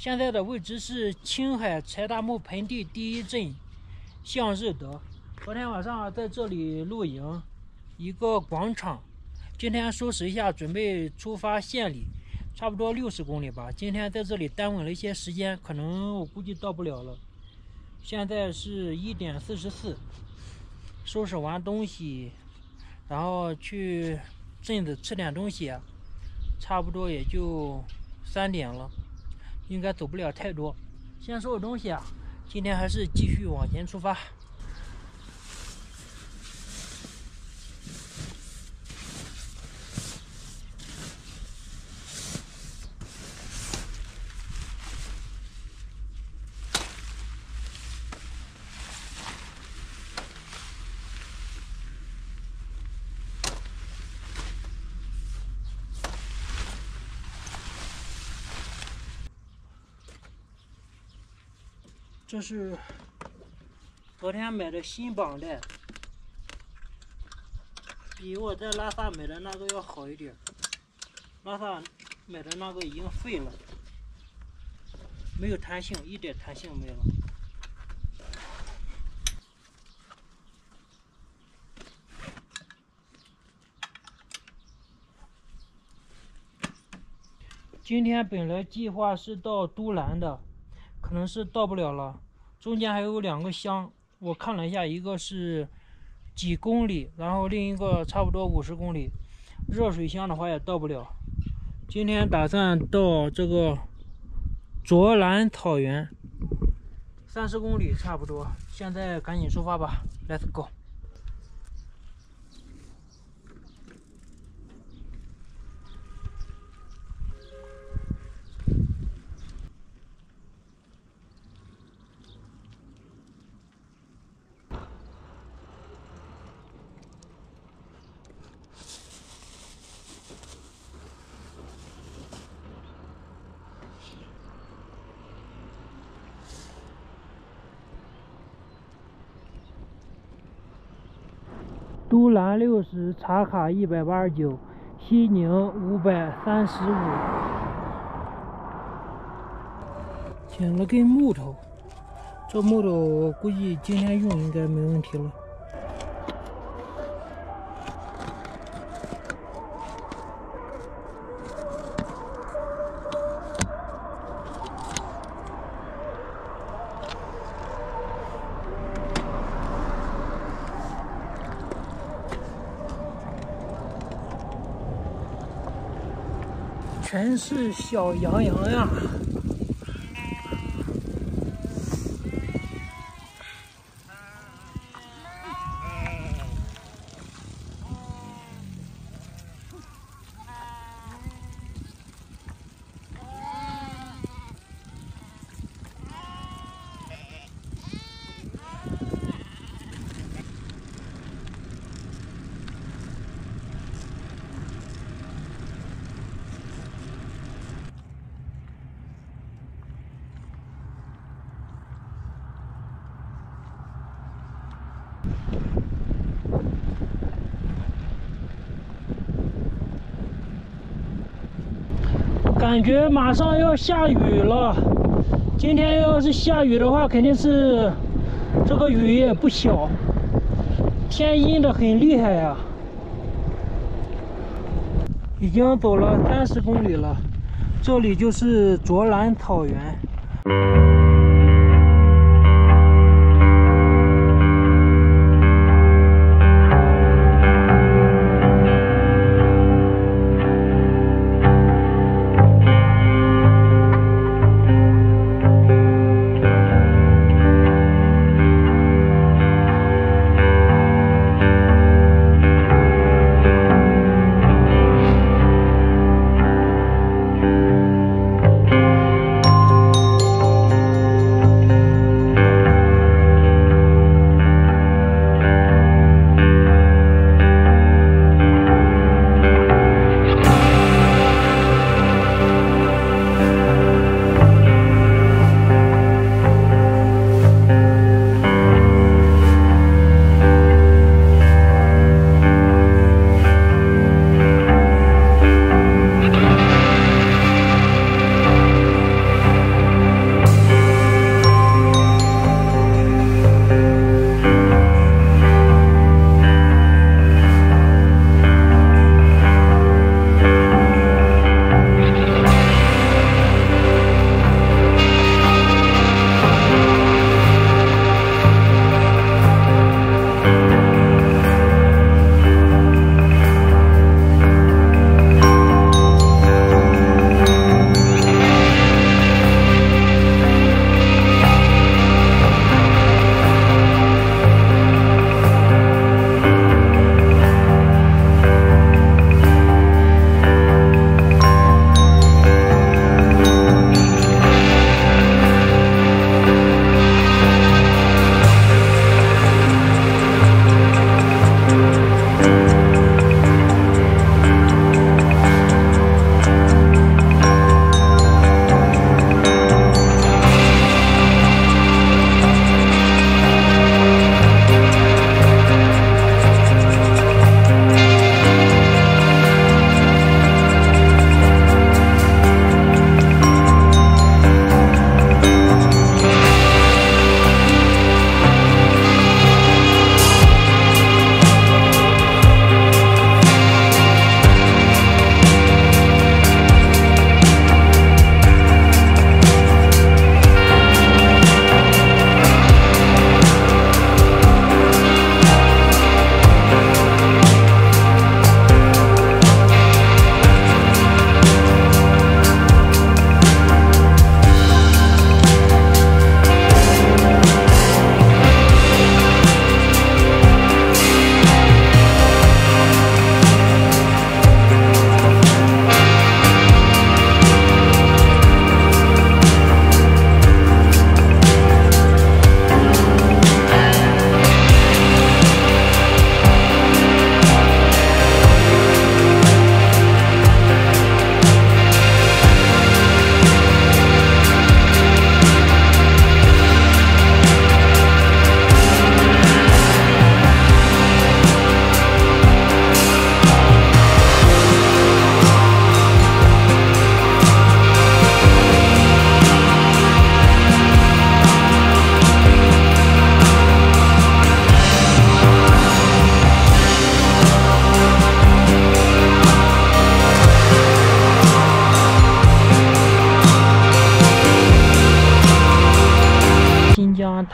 现在的位置是青海柴达木盆地第一镇向日德。昨天晚上在这里露营，一个广场。今天收拾一下，准备出发县里，差不多六十公里吧。今天在这里耽误了一些时间，可能我估计到不了了。现在是一点四十四，收拾完东西，然后去镇子吃点东西。差不多也就三点了，应该走不了太多。先收拾东西啊，今天还是继续往前出发。这是昨天买的新绑带，比我在拉萨买的那个要好一点。拉萨买的那个已经废了，没有弹性，一点弹性没有。今天本来计划是到都兰的。可能是到不了了，中间还有两个乡，我看了一下，一个是几公里，然后另一个差不多五十公里。热水乡的话也到不了。今天打算到这个卓兰草原，三十公里差不多。现在赶紧出发吧，Let's go。都兰六十，茶卡一百八十九，西宁五百三十五。捡了根木头，这木头我估计今天用应该没问题了。全是小羊羊呀！感觉马上要下雨了。今天要是下雨的话，肯定是这个雨也不小，天阴的很厉害呀。已经走了三十公里了，这里就是卓兰草原。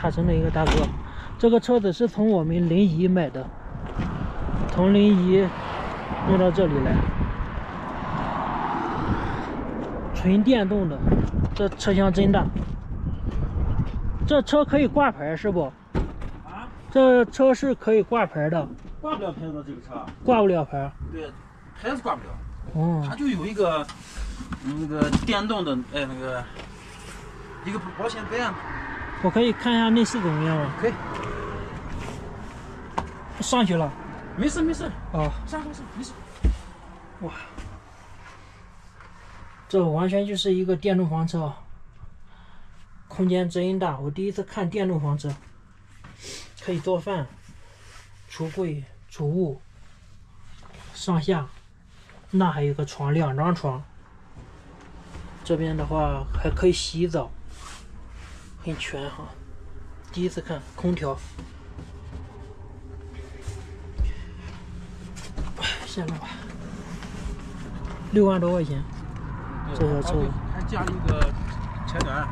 塔城的一个大哥，这个车子是从我们临沂买的，从临沂弄到这里来，纯电动的，这车厢真大。这车可以挂牌是不？啊，这车是可以挂牌的，挂不了牌子这个车，挂不了牌。对，牌子挂不了，哦。它，就有一个嗯那个电动的哎那个一个保险杆，我可以看一下内饰怎么样吗？可以，上去了。没事没事，哦，上上上没事。哇，这完全就是一个电动房车，空间真大。我第一次看电动房车，可以做饭、橱柜、储物、上下，那还有个床，两张床。这边的话还可以洗澡，很全哈。第一次看空调，下来吧。六万多块钱，这个车子还加了一个采暖，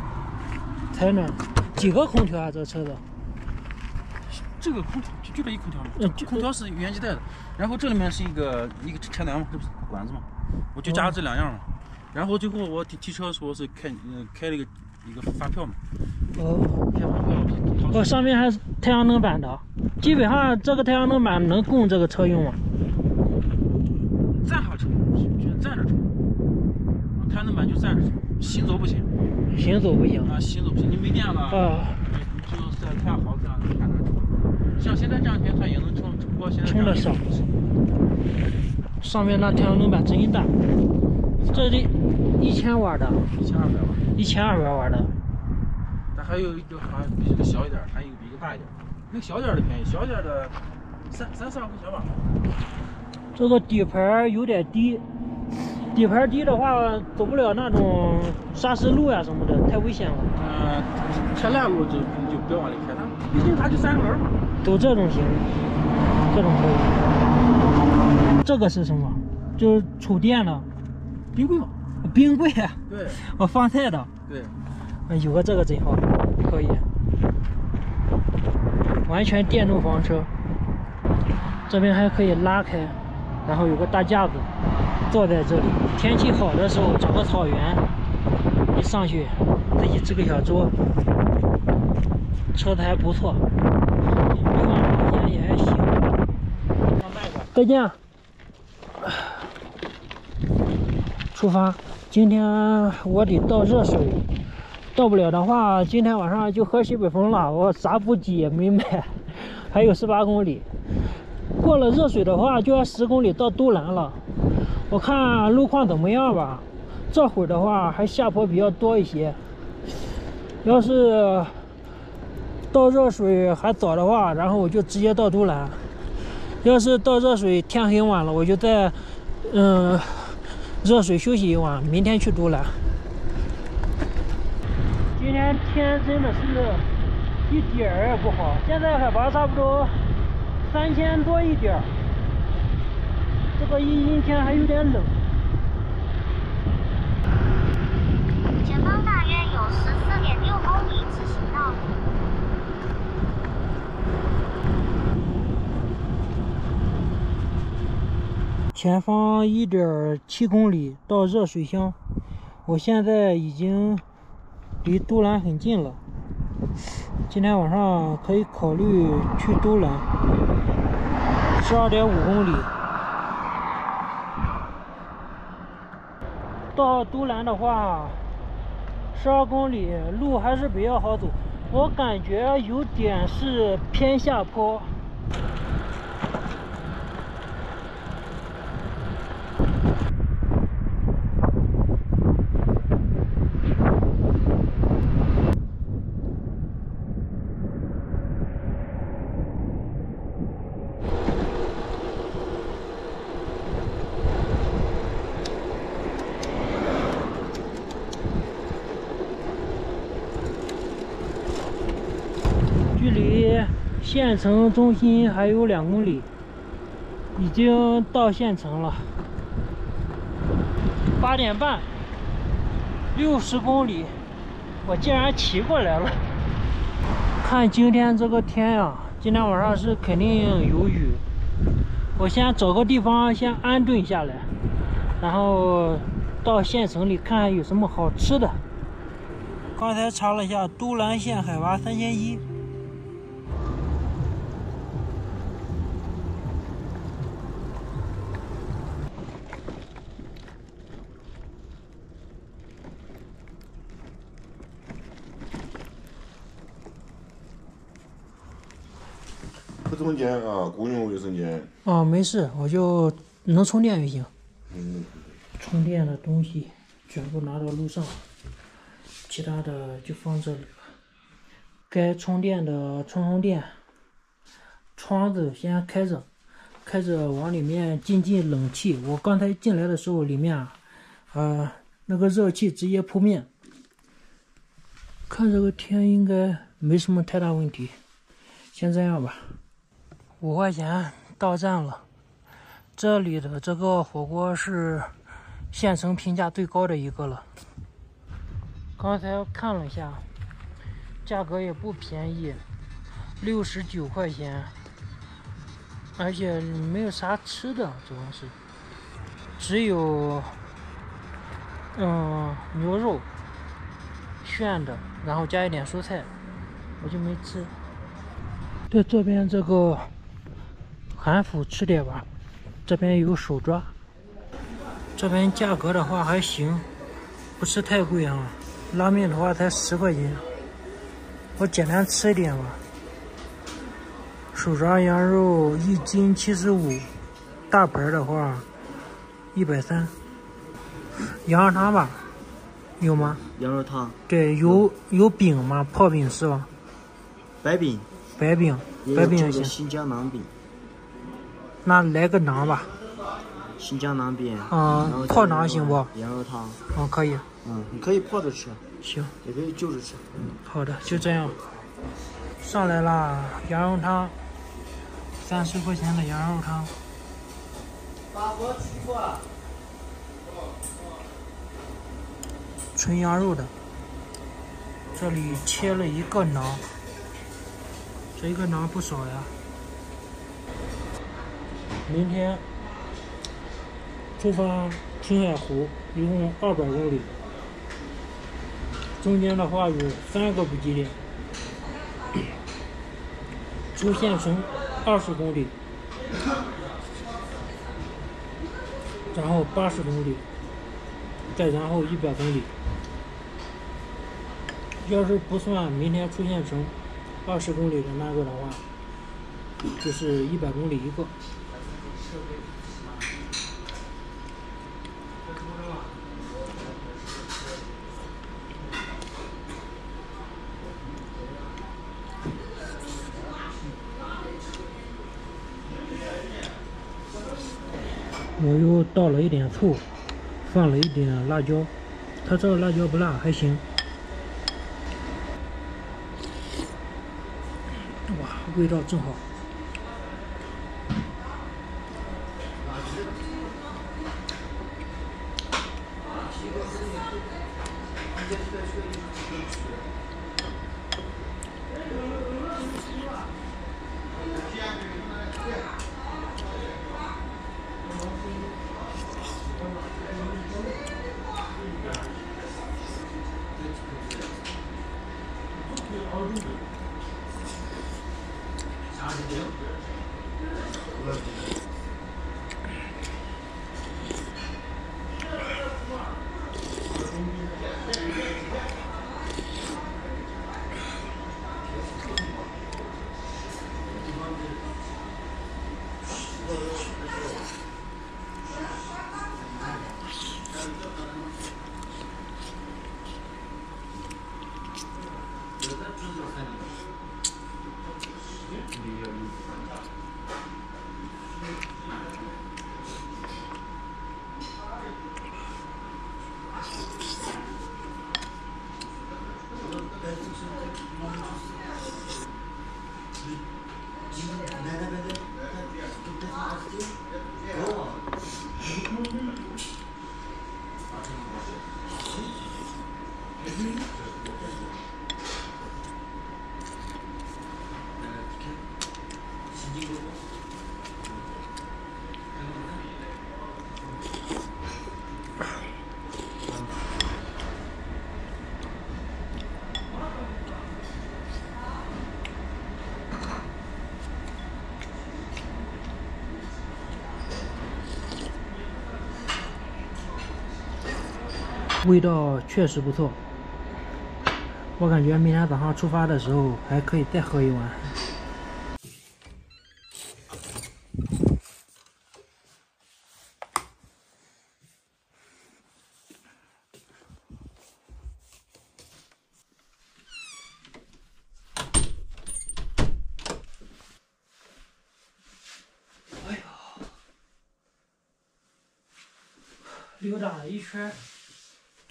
采暖，几个空调啊？这车子？这个空调就就这一空调嘛，嗯就空调是原机带的，然后这里面是一个一个采暖嘛，这不是管子嘛，我就加了这两样嘛，然后最后我提提车的时候是开嗯开了一个一个发票嘛，哦，开发票，哦，上面还是太阳能板的，基本上这个太阳能板能供这个车用吗？站下车，全站着充，太阳能板就站着充，行走不行？行走不行。啊，行走不行，你没电了，啊，你就是太阳好这样看着充，像现在这两天它也能充，只不过现在充的少。上面那太阳能板真大，这里一千瓦的，一千二百瓦。一千二百瓦的。它还有一个好像比这个小一点，还有一个比这个大一点儿。那个小点儿的便宜，小点儿的三三四万块钱吧。这个底盘有点低，底盘低的话走不了那种砂石路呀、什么的，太危险了。嗯、车烂路就就不要往里开，它毕竟它就三个轮嘛。走这种行，这种可以。这个是什么？就是储电的冰柜嘛。冰柜啊，对我放菜的。对，哎有个这个真好，可以。完全电动房车，这边还可以拉开，然后有个大架子，坐在这里。天气好的时候，找个草原，一上去自己支个小桌，车子还不错，六万多块钱也还行。再见。出发，今天我得倒热水，倒不了的话，今天晚上就喝西北风了。我啥补给也没买，还有十八公里。过了热水的话，就要十公里到都兰了。我看路况怎么样吧？这会儿的话还下坡比较多一些。要是倒热水还早的话，然后我就直接到都兰。要是倒热水天很晚了，我就在嗯热水休息一晚，明天去都兰。今天天真的是一点儿也不好，现在海拔差不多三千多一点儿，这个阴阴天还有点冷。前方大约有十四点六公里直行道。前方一点七公里到热水乡，我现在已经离都兰很近了。今天晚上可以考虑去都兰，十二点五公里。到都兰的话，十二公里路还是比较好走，我感觉有点是偏下坡。距离县城中心还有两公里，已经到县城了。八点半，六十公里，我竟然骑过来了。看今天这个天呀，今天晚上是肯定有雨。我先找个地方先安顿下来，然后到县城里看看有什么好吃的。刚才查了一下，都兰县海拔三千一。不怎么见啊，公用卫生间。哦，没事，我就能充电就行。嗯，充电的东西全部拿到路上，其他的就放这里吧。该充电的充充电，窗子先开着，开着往里面进进冷气。我刚才进来的时候，里面啊，呃，那个热气直接扑面。看这个天应该没什么太大问题，先这样吧。五块钱到站了。这里的这个火锅是县城评价最高的一个了。刚才看了一下，价格也不便宜，六十九块钱，而且没有啥吃的，主要是只有嗯牛肉炫的，然后加一点蔬菜，我就没吃。对这边这个。韩府吃点吧，这边有手抓，这边价格的话还行，不是太贵啊。拉面的话才十块钱，我简单吃一点吧。手抓羊肉一斤七十五，大盘的话一百三。羊肉汤吧，有吗？羊肉汤。对，有有饼吗？泡饼是吧？白饼。白饼，白饼行。新疆馕饼。那来个馕吧，新疆馕饼。嗯，泡馕行不？羊肉汤。嗯，可以。嗯，你可以泡着吃。行。也可以就着吃。嗯，好的，就这样。上来啦，羊肉汤，三十块钱的羊肉汤。纯羊肉的，这里切了一个馕，这一个馕不少呀。明天出发青海湖，一共二百公里，中间的话有三个补给点，出县城二十公里，然后八十公里，再然后一百公里。要是不算明天出县城二十公里的那个的话，就是一百公里一个。我又倒了一点醋，放了一点辣椒，它这个辣椒不辣，还行。哇，味道正好。味道确实不错。我感觉明天早上出发的时候还可以再喝一碗。哎呦，溜达了一圈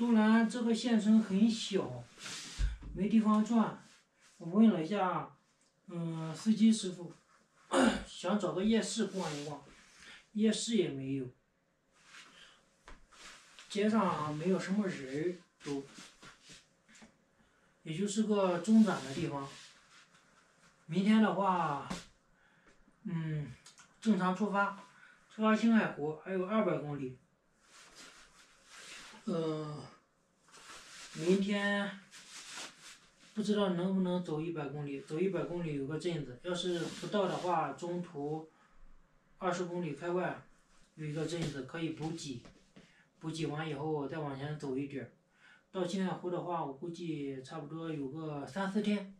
儿，杜兰这个县城很小，没地方转。我问了一下，嗯，司机师傅，想找个夜市逛一逛，夜市也没有，街上没有什么人都，也就是个中转的地方。明天的话，嗯，正常出发，出发青海湖还有二百公里。嗯，明天不知道能不能走一百公里，走一百公里有个镇子，要是不到的话，中途二十公里开外有一个镇子可以补给，补给完以后再往前走一点。到青海湖的话，我估计差不多有个三四天。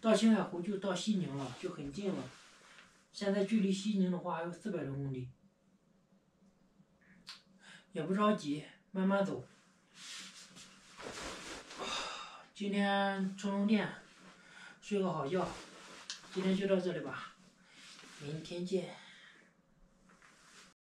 到青海湖就到西宁了，就很近了。现在距离西宁的话还有四百多公里，也不着急，慢慢走。今天充充电，睡个好觉。今天就到这里吧，明天见。